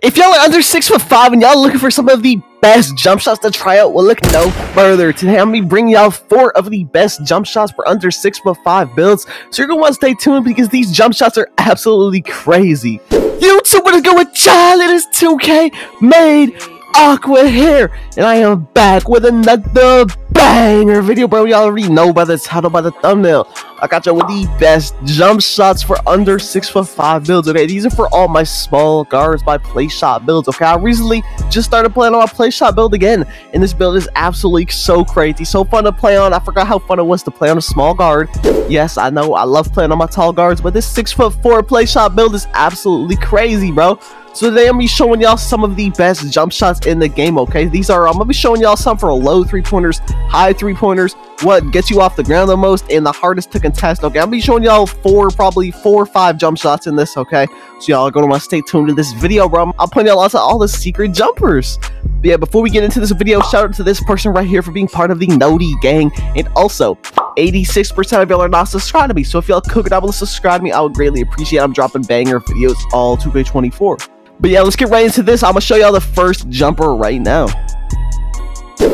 If y'all are under six foot five and y'all looking for some of the best jump shots to try out, well look no further. Today I'm gonna be bringing y'all four of the best jump shots for under six foot five builds. So you're gonna want to stay tuned because these jump shots are absolutely crazy. YouTube, what is going on? It is 2K made Aqua here, and I am back with another banger video, bro. Y'all already know by the title, by the thumbnail. I got you with the best jump shots for under six foot five builds. Okay, these are for all my small guards by play shot builds. Okay, I recently just started playing on my play shot build again, and this build is absolutely so crazy, so fun to play on. I forgot how fun it was to play on a small guard. Yes, I know I love playing on my tall guards, but this six foot four play shot build is absolutely crazy, bro. So today I'm gonna be showing y'all some of the best jump shots in the game, okay? These are, I'm gonna be showing y'all some for low three-pointers, high three-pointers, what gets you off the ground the most, and the hardest to contest, okay? I'm gonna be showing y'all four, probably four or five jump shots in this, okay? So y'all are gonna wanna stay tuned to this video, bro. I'll point y'all out to all the secret jumpers. But yeah, before we get into this video, shout out to this person right here for being part of the Noti gang, and also, 86% of y'all are not subscribed to me, so if y'all could below subscribe to me, I would greatly appreciate it. I'm dropping banger videos all 2K24. But yeah, let's get right into this. I'm gonna show y'all the first jumper right now.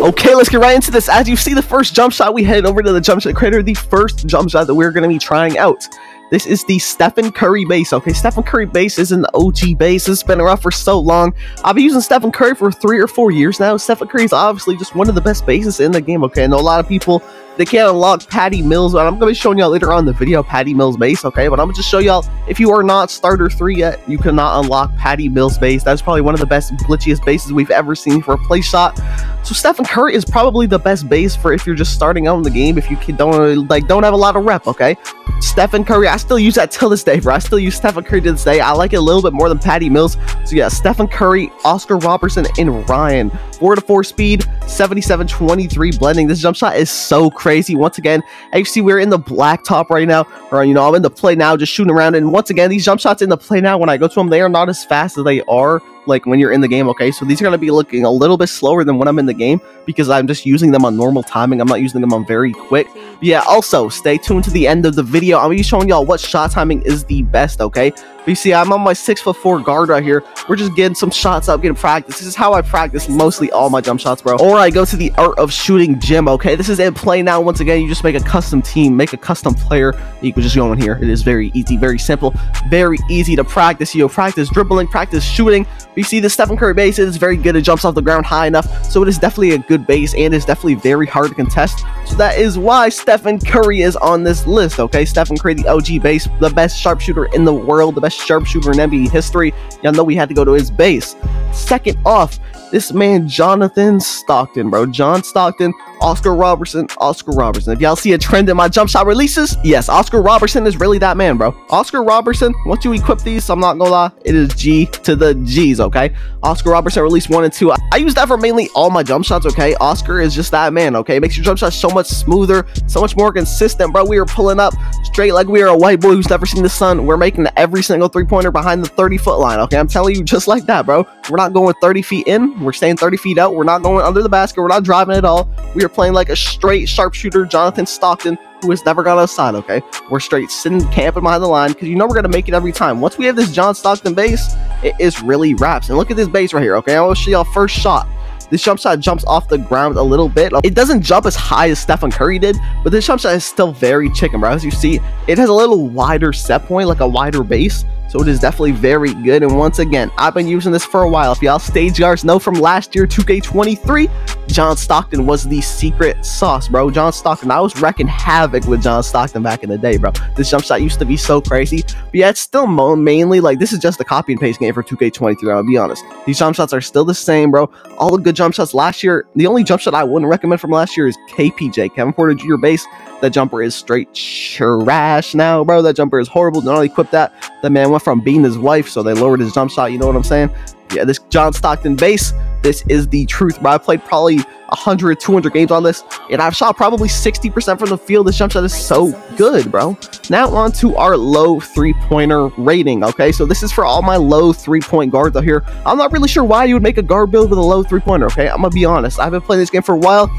Okay, let's get right into this. As you see the first jump shot, we head over to the jump shot creator, the first jump shot that we're gonna be trying out. This is the Stephen Curry base. Okay, Stephen Curry base is an OG base. It's been around for so long. I've been using Stephen Curry for three or four years now. Stephen Curry is obviously just one of the best bases in the game. Okay, I know a lot of people they can't unlock Patty Mills, but I'm going to be showing y'all later on the video Patty Mills base, okay? But I'm going to just show y'all, if you are not starter 3 yet, you cannot unlock Patty Mills base. That's probably one of the best, glitchiest bases we've ever seen for a play shot. So Stephen Curry is probably the best base for if you're just starting out in the game, if you don't, like, don't have a lot of rep, okay? Stephen Curry, I still use that till this day, bro. I still use Stephen Curry to this day. I like it a little bit more than Patty Mills. So yeah, Stephen Curry, Oscar Robertson, and Ryan. 4 to 4 speed, 77 23 blending. This jump shot is so crazy. Once again, see, we're in the black top right now. Or, you know, I'm in the play now, just shooting around. And once again, these jump shots in the play now, when I go to them, they are not as fast as they are like when you're in the game, okay? So these are going to be looking a little bit slower than when I'm in the game because I'm just using them on normal timing. I'm not using them on very quick. Yeah, also, stay tuned to the end of the video. To be showing y'all what shot timing is the best, okay? But you see, I'm on my 6'4 guard right here. We're just getting some shots up, getting practice. This is how I practice mostly all my jump shots, bro. Or I go to the Art of Shooting gym, okay? This is in play now. Once again, you just make a custom team, make a custom player. You can just go in here. It is very easy, very simple, very easy to practice. You know, practice dribbling, practice shooting. You see the Stephen Curry base, is very good. It jumps off the ground high enough. So it is definitely a good base and it's definitely very hard to contest. So that is why Stephen Curry is on this list, okay? Stephen Curry, the OG base, the best sharpshooter in the world, the best sharpshooter in NBA history. Y'all know we had to go to his base. Second off, this man, Jonathan Stockton, bro. John Stockton, Oscar Robertson, Oscar Robertson. If y'all see a trend in my jump shot releases, yes, Oscar Robertson is really that man, bro. Oscar Robertson, once you equip these, I'm not gonna lie, it is G to the G's, okay? Oscar Robertson released one and two. I, I use that for mainly all my jump shots, okay? Oscar is just that man, okay? Makes your jump shots so much smoother, so much more consistent, bro. We are pulling up straight like we are a white boy who's never seen the sun. We're making every single three-pointer behind the 30-foot line, okay? I'm telling you just like that, bro. We're not going 30 feet in. We're staying 30 feet out. We're not going under the basket. We're not driving at all. We are playing like a straight sharpshooter, Jonathan Stockton, who has never gone outside, okay? We're straight sitting camping behind the line because you know we're going to make it every time. Once we have this John Stockton base, it is really wraps. And look at this base right here, okay? I to show y'all first shot. This jump shot jumps off the ground a little bit. It doesn't jump as high as Stephen Curry did, but this jump shot is still very chicken, bro. As you see, it has a little wider set point, like a wider base. So it is definitely very good. And once again, I've been using this for a while. If y'all stage guards know from last year, 2K23, John Stockton was the secret sauce, bro. John Stockton, I was wrecking havoc with John Stockton back in the day, bro. This jump shot used to be so crazy. But yeah, it's still mainly like this is just a copy and paste game for 2K23. I'll be honest. These jump shots are still the same, bro. All the good jump shots last year. The only jump shot I wouldn't recommend from last year is KPJ, Kevin Porter Jr. base. That jumper is straight trash now, bro. That jumper is horrible. Not only equip that, that man went from beating his wife, so they lowered his jump shot. You know what I'm saying? Yeah, this John Stockton base, this is the truth, bro. I played probably 100, 200 games on this, and I've shot probably 60% from the field. This jump shot is so good, bro. Now on to our low three-pointer rating, okay? So this is for all my low three-point guards out here. I'm not really sure why you would make a guard build with a low three-pointer, okay? I'm gonna be honest. I've been playing this game for a while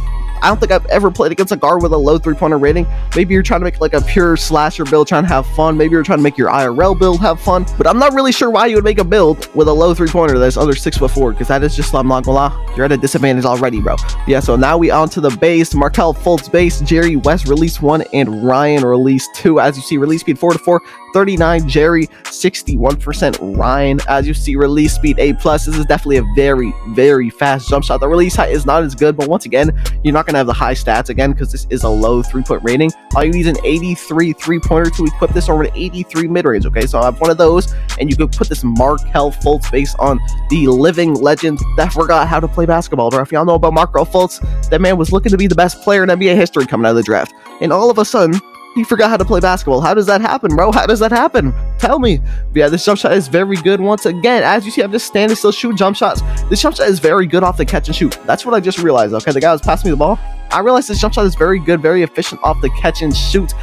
I don't think I've ever played against a guard with a low three-pointer rating. Maybe you're trying to make like a pure slasher build, trying to have fun. Maybe you're trying to make your IRL build have fun. But I'm not really sure why you would make a build with a low three-pointer that's under six foot four, because that is just I'm not gonna lie, you're at a disadvantage already, bro. Yeah, so now we on to the base. Markelle Fultz base, Jerry West release one, and Ryan release two. As you see, release speed four to four, 39 Jerry, 61% Ryan. As you see, release speed A plus. This is definitely a very, very fast jump shot. The release height is not as good, but once again, you're not gonna have the high stats again because this is a low three-point rating. You need is an 83 three-pointer to equip this or an 83 mid-range. Okay, so I have one of those, and you could put this Markelle Fultz based on the living legend that forgot how to play basketball, bro. If y'all know about Markelle Fultz, that man was looking to be the best player in NBA history coming out of the draft, and all of a sudden he forgot how to play basketball. How does that happen, bro? How does that happen? Tell me. But yeah, this jump shot is very good. Once again, as you see, I'm just standing still, shoot jump shots. This jump shot is very good off the catch and shoot. That's what I just realized. Okay, the guy was passing me the ball. I realized this jump shot is very good, very efficient off the catch and shoot.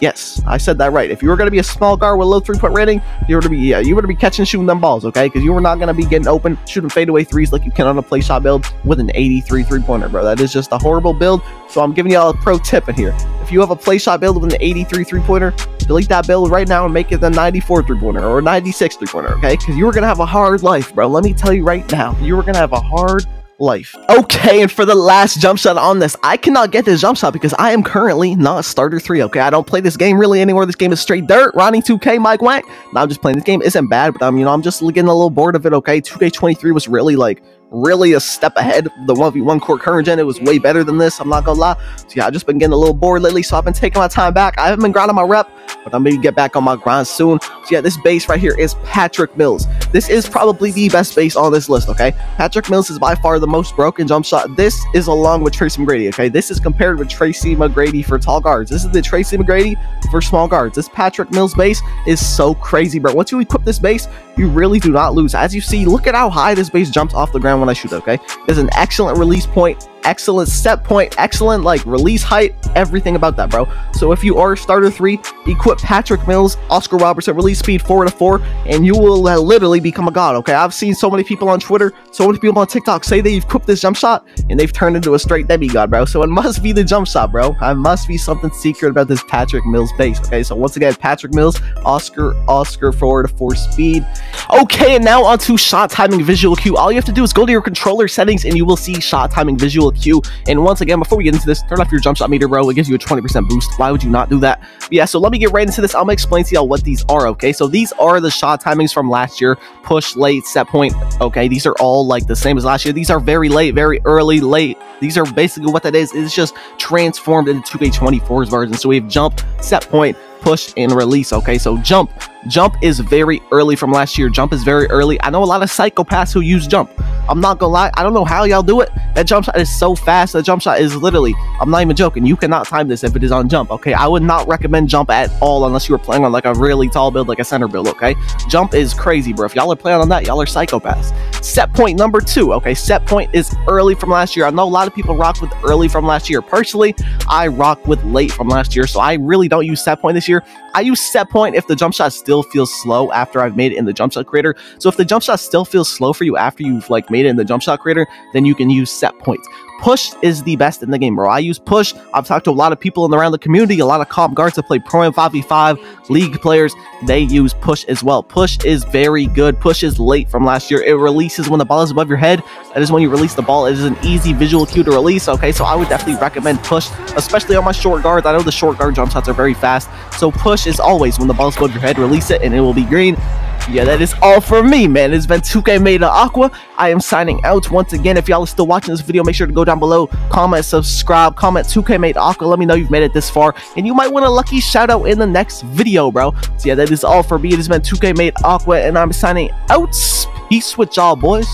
Yes, I said that right. If you were going to be a small guard with low three-point rating, you were to be yeah, you were to be catching shooting them balls, okay? Because you were not going to be getting open, shooting fadeaway threes like you can on a play shot build with an 83 three-pointer, bro. That is just a horrible build. So I'm giving y'all a pro tip in here. You have a play shot build with an 83 three-pointer, delete that build right now and make it a 94 three-pointer or a 96 three-pointer, okay? Because you were going to have a hard life, bro. Let me tell you right now, you were going to have a hard life. Okay, and for the last jump shot on this, I cannot get this jump shot because I am currently not starter 3, okay? I don't play this game really anymore. This game is straight dirt. Ronnie 2K, Mike Wang. Now I'm just playing this game. isn't bad, but I'm, you know, I'm just getting a little bored of it, okay? 2K23 was really like really a step ahead the 1v1 core current gen. It was way better than this, I'm not gonna lie. So yeah, I've just been getting a little bored lately, so I've been taking my time back. I haven't been grinding my rep, but I'm gonna get back on my grind soon. So yeah, this base right here is Patrick Mills. This is probably the best base on this list, okay? Patrick Mills is by far the most broken jump shot. This is along with Tracy McGrady, okay? This is compared with Tracy McGrady for tall guards. This is the Tracy McGrady for small guards. This Patrick Mills base is so crazy, bro. Once you equip this base, you really do not lose. As you see, look at how high this base jumps off the ground when I shoot, okay? There's an excellent release point excellent step point, excellent like release height, everything about that, bro. So if you are starter three, equip Patrick Mills, Oscar Robertson, release speed four to four, and you will uh, literally become a god. Okay, I've seen so many people on Twitter, so many people on TikTok say they've equipped this jump shot and they've turned into a straight demigod, bro. So it must be the jump shot, bro. I must be something secret about this Patrick Mills base. Okay, so once again, Patrick Mills, Oscar, Oscar, four to four speed. Okay, and now onto shot timing visual cue. All you have to do is go to your controller settings and you will see shot timing visual cue. And once again, before we get into this, turn off your jump shot meter, bro. It gives you a 20% boost. Why would you not do that? But yeah, so let me get right into this. I'm gonna explain to y'all what these are, okay? So these are the shot timings from last year. Push, late, set point, okay? These are all like the same as last year. These are very late, very early, late. These are basically what that is. It's just transformed into 2K24's version. So we have jump, set point, push, and release, okay? So jump Jump is very early from last year. Jump is very early. I know a lot of psychopaths who use jump. I'm not gonna lie. I don't know how y'all do it. That jump shot is so fast. That jump shot is literally, I'm not even joking. You cannot time this if it is on jump, okay? I would not recommend jump at all unless you were playing on like a really tall build, like a center build, okay? Jump is crazy, bro. If y'all are playing on that, y'all are psychopaths. Set point number two, okay? Set point is early from last year. I know a lot of people rock with early from last year. Personally, I rock with late from last year, so I really don't use set point this year. I use set point if the jump shot still feels slow after I've made it in the jump shot creator. So if the jump shot still feels slow for you after you've like made it in the jump shot creator, then you can use set points. Push is the best in the game, bro. I use push. I've talked to a lot of people in around the community, a lot of comp guards that play pro and 5v5 league players. They use push as well. Push is very good. Push is late from last year. It releases when the ball is above your head. That is when you release the ball. It is an easy visual cue to release. Okay, so I would definitely recommend push, especially on my short guards. I know the short guard jump shots are very fast. So push is always when the ball is above your head, release it and it will be green yeah, that is all for me, man. It's been 2K Made Aqua. I am signing out once again. If y'all are still watching this video, make sure to go down below, comment, subscribe, comment 2K Made Aqua. Let me know you've made it this far, and you might win a lucky shout out in the next video, bro. So yeah, that is all for me. It has been 2K Made Aqua, and I'm signing out. Peace with y'all, boys.